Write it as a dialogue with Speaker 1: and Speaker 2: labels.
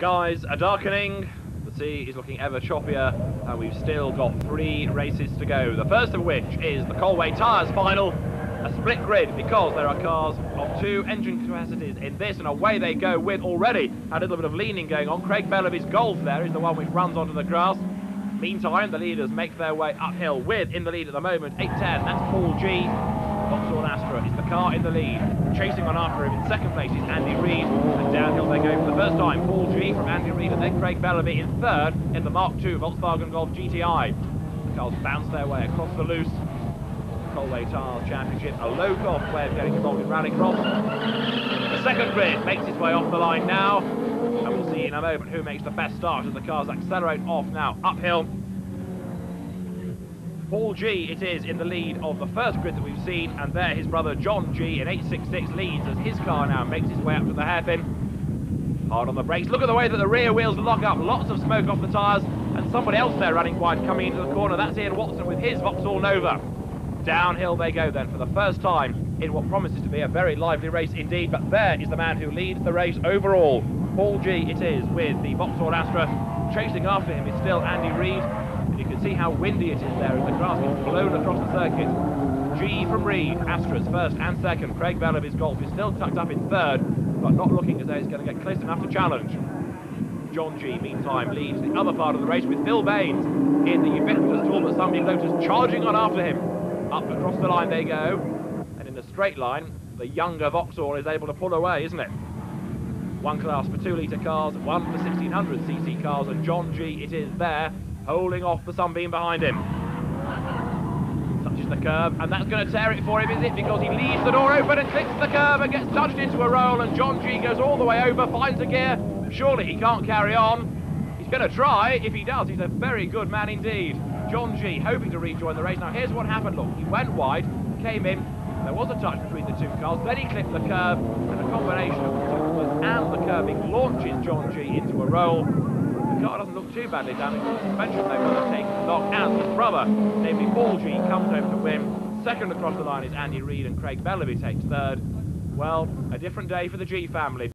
Speaker 1: skies are darkening, the sea is looking ever choppier, and we've still got three races to go. The first of which is the Colway Tyres final, a split grid because there are cars of two engine capacities in this, and away they go with already a little bit of leaning going on. Craig Bellaby's Golf there is the one which runs onto the grass. Meantime, the leaders make their way uphill with, in the lead at the moment, 8-10, that's Paul Gee. Vauxhall Astra is the car in the lead. Chasing on after him in second place is Andy Reid. And downhill they go for the first time. Paul Gee from Andy Reid and then Craig Bellaby in third in the Mark II Volkswagen Golf GTI. The cars bounce their way across the loose. Colway Tyres Championship, a low-cost way of getting involved in rallycross. The second grid makes its way off the line now. And we'll see in a moment who makes the best start as the cars accelerate off now uphill. Paul Gee it is in the lead of the first grid that we've seen, and there his brother John Gee in 866 leads as his car now makes its way up to the hairpin. Hard on the brakes. Look at the way that the rear wheels lock up. Lots of smoke off the tyres, and somebody else there running wide coming into the corner. That's Ian Watson with his Vauxhall Nova. Downhill they go then for the first time in what promises to be a very lively race indeed. But there is the man who leads the race overall. Paul Gee it is with the Vauxhall Astra. Chasing after him is still Andy Reid. You can see how windy it is there as the grass gets blown across the circuit. Gee from Reid, Astra's first and second. Craig Bellaby's Golf is still tucked up in third, but not looking as though he's going to get close enough to challenge. John Gee, meantime, leads the other part of the race with Phil Baines in the ubiquitous Talbot Sunbeam Lotus charging on after him. Up across the line they go, and in the straight line, the younger Vauxhall is able to pull away, isn't it? One class for two litre cars, one for 1600cc cars, and John Gee it is there, holding off the Sunbeam behind him. Touches the curb, and that's going to tear it for him, is it? Because he leaves the door open and clicks the curb and gets touched into a roll, and John Gee goes all the way over, finds a gear. Surely he can't carry on. He's going to try. If he does, he's a very good man indeed. John Gee hoping to rejoin the race. Now, here's what happened. Look, he went wide, came in, there was a touch between the two cars, then he clipped the curb, and a combination of the and the curbing launches John Gee into a roll. The car doesn't look too badly damaged. The suspension, though, will have taken the knock as his brother, namely Gee, comes home to win. Second across the line is Andy Reid, and Craig Bellaby takes third. Well, a different day for the Gee family.